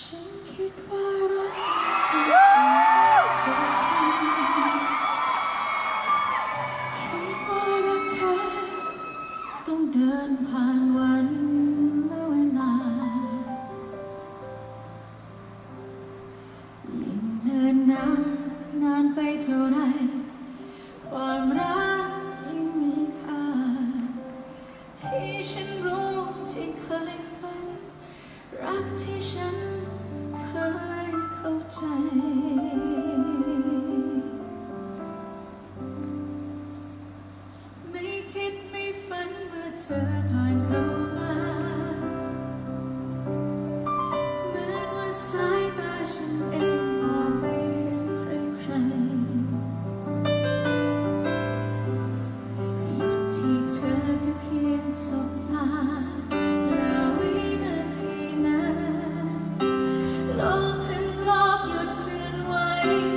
ฉันคิดว่ารักคิดว่ารักเธอต้องเดินผ่านวันและเวลา ยิ่งเนินนานนานไปเท่าไร ความรักยิ่งมีค่า ที่ฉันรู้ที่เคยฝัน รักที่ฉัน ไม่คิดไม่ฝันเมื่อเธอ Thank you.